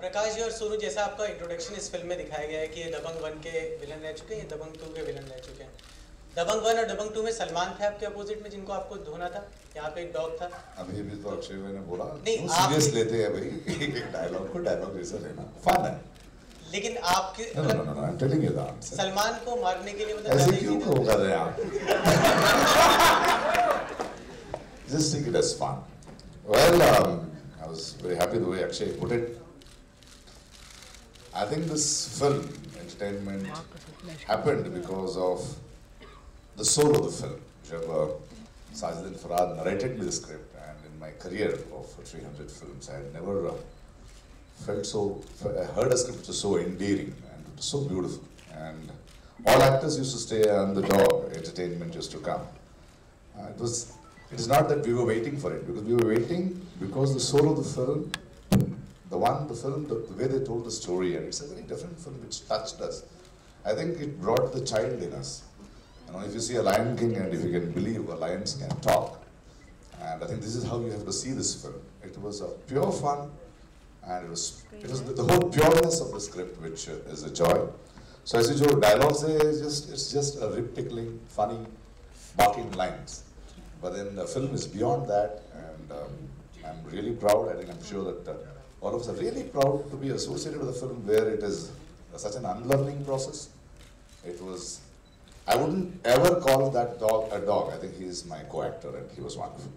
प्रकाश जी और सोनू जैसा आपका इंट्रोडक्शन इस फ़िल्म में दिखाया गया है कि ये दबंग वन के विलन रह चुके हैं दबंग टू के विलन रह चुके हैं। दबंग वन और दबंग टू में सलमान थे आपके अपोजिट में जिनको आपको धोना था? यहाँ पे एक डॉग था। अभी भी तो अक्षय भाई ने बोला नहीं, सीरियस लेते हैं भाई एक एक डायलॉग को डायलॉग जैसा लेना फन है। लेकिन आपके सलमान को मारने के लिए मतलब ऐसे क्यों की- कर रहे हैं आप just take it as fun. Well um, I was very happy the way Akshay put it. I think this film entertainment happened because of the soul of the film uh, Sajid Farhad narrated me the script and in my career of 300 films I had never uh, felt so, I heard a script which was so endearing and it was so beautiful. And all actors used to stay on the door, entertainment used to come. Uh, it was, it is not that we were waiting for it, because we were waiting because the soul of the film, the one, the film, the, the way they told the story, and it's a very different film which touched us. I think it brought the child in us. You know, if you see a Lion King and if you can believe a lions can talk, and I think this is how you have to see this film. It was a pure fun, and it was it was the, the whole pureness of the script which uh, is a joy. So as you जो dialogues is just it's just a rib tickling, funny, barking lines. But then the film is beyond that, and um, I'm really proud. I think I'm sure that uh, all of us are really proud to be associated with a film where it is such an unlearning process. It was. I wouldn't ever call that dog a dog. I think he is my co-actor, and he was wonderful.